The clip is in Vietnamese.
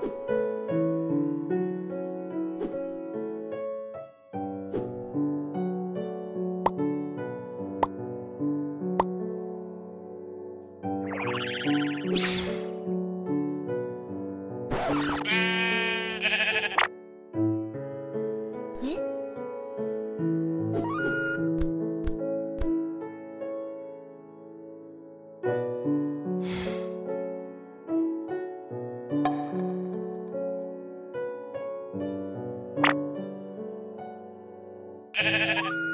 Bye. Thank you.